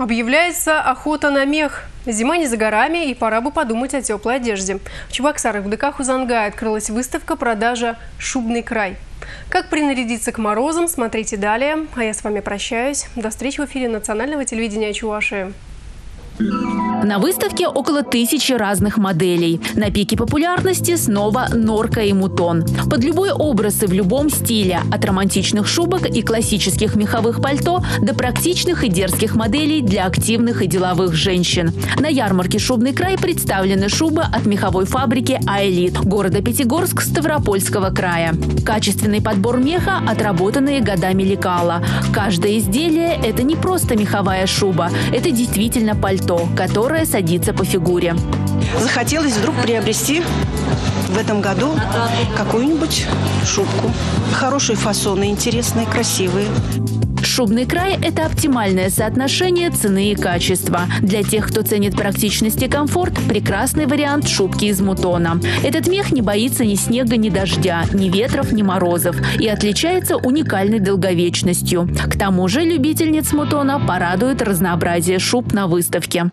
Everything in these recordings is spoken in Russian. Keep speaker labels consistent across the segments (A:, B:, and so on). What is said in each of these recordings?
A: Объявляется охота на мех. Зима не за горами, и пора бы подумать о теплой одежде. В Чебоксарах в ДК Хузангай открылась выставка продажа «Шубный край». Как принарядиться к морозам, смотрите далее. А я с вами прощаюсь. До встречи в эфире национального телевидения Чувашии.
B: На выставке около тысячи разных моделей. На пике популярности снова норка и мутон. Под любой образ и в любом стиле. От романтичных шубок и классических меховых пальто до практичных и дерзких моделей для активных и деловых женщин. На ярмарке «Шубный край» представлены шубы от меховой фабрики «Аэлит» города Пятигорск Ставропольского края. Качественный подбор меха, отработанные годами лекала. Каждое изделие – это не просто меховая шуба, это действительно пальто, которое которая садится по фигуре.
C: Захотелось вдруг приобрести в этом году какую-нибудь шубку. Хорошие фасоны, интересные, красивые.
B: Шубный край – это оптимальное соотношение цены и качества. Для тех, кто ценит практичность и комфорт, прекрасный вариант шубки из мутона. Этот мех не боится ни снега, ни дождя, ни ветров, ни морозов и отличается уникальной долговечностью. К тому же любительниц мутона порадует разнообразие шуб на выставке.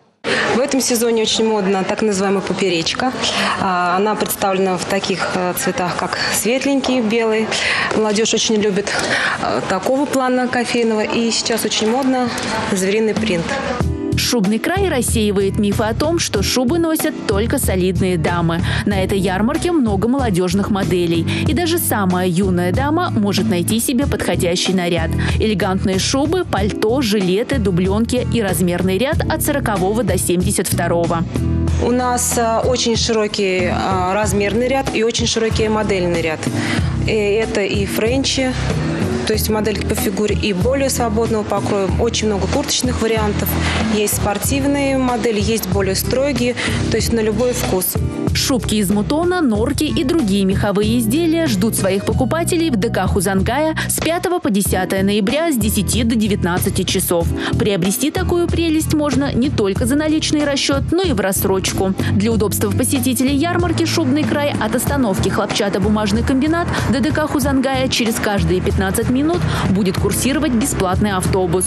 D: В этом сезоне очень модна так называемая поперечка. А, она представлена в таких э, цветах, как светленький, белый. Молодежь очень любит э, такого плана кофейного. И сейчас очень модно звериный принт.
B: Шубный край рассеивает мифы о том, что шубы носят только солидные дамы. На этой ярмарке много молодежных моделей. И даже самая юная дама может найти себе подходящий наряд. Элегантные шубы, пальто, жилеты, дубленки и размерный ряд от 40 до 72.
D: У нас э, очень широкий э, размерный ряд и очень широкий модельный ряд. И это и френчи, то есть модельки по фигуре и более свободного покроя. Очень много курточных вариантов. Есть спортивные модели, есть более строгие, то есть на любой вкус.
B: Шубки из мутона, норки и другие меховые изделия ждут своих покупателей в ДК Хузангая с 5 по 10 ноября с 10 до 19 часов. Приобрести такую прелесть можно не только за наличный расчет, но и в рассрочку. Для удобства посетителей ярмарки «Шубный край» от остановки «Хлопчатобумажный комбинат» до ДК Хузангая через каждые 15 минут будет курсировать бесплатный автобус.